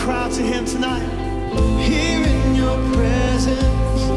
crowd to him tonight. Here in your presence.